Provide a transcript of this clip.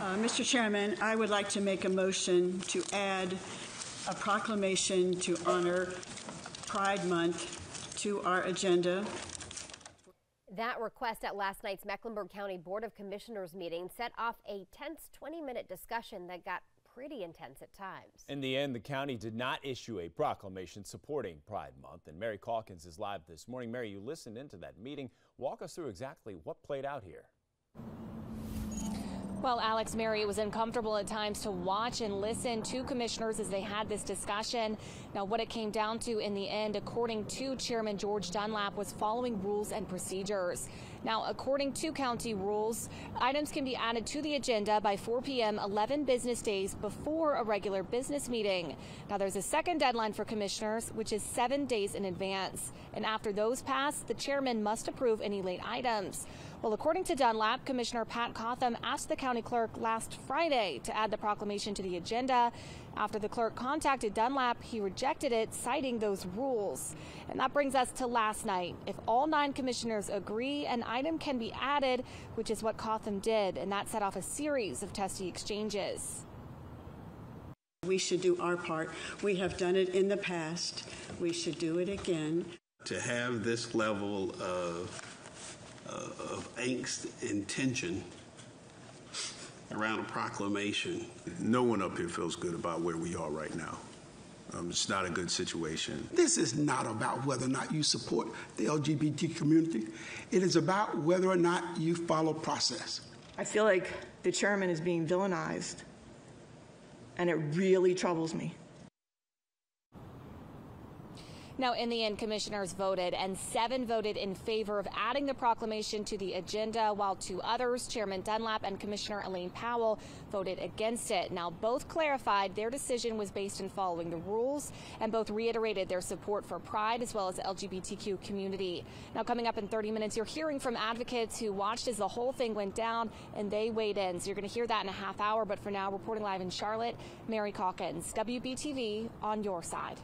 Uh, Mr. Chairman, I would like to make a motion to add a proclamation to honor Pride Month to our agenda. That request at last night's Mecklenburg County Board of Commissioners meeting set off a tense 20 minute discussion that got pretty intense at times. In the end, the county did not issue a proclamation supporting Pride Month, and Mary Calkins is live this morning. Mary, you listened into that meeting. Walk us through exactly what played out here. Well, Alex Mary, it was uncomfortable at times to watch and listen to commissioners as they had this discussion. Now, what it came down to in the end, according to Chairman George Dunlap, was following rules and procedures. Now, according to county rules, items can be added to the agenda by 4 p.m. 11 business days before a regular business meeting. Now, there's a second deadline for commissioners, which is seven days in advance. And after those pass, the chairman must approve any late items. Well, according to Dunlap, Commissioner Pat Cotham asked the county clerk last Friday to add the proclamation to the agenda. After the clerk contacted Dunlap, he rejected it, citing those rules. And that brings us to last night. If all nine commissioners agree, an item can be added, which is what Cotham did, and that set off a series of testy exchanges. We should do our part. We have done it in the past. We should do it again. To have this level of of angst and tension around a proclamation. No one up here feels good about where we are right now. Um, it's not a good situation. This is not about whether or not you support the LGBT community. It is about whether or not you follow process. I feel like the chairman is being villainized, and it really troubles me. Now, in the end, commissioners voted, and seven voted in favor of adding the proclamation to the agenda, while two others, Chairman Dunlap and Commissioner Elaine Powell, voted against it. Now, both clarified their decision was based in following the rules, and both reiterated their support for Pride as well as LGBTQ community. Now, coming up in 30 minutes, you're hearing from advocates who watched as the whole thing went down, and they weighed in. So you're going to hear that in a half hour. But for now, reporting live in Charlotte, Mary Calkins, WBTV on your side.